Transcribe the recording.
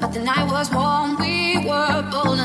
but the night was warm. We were bold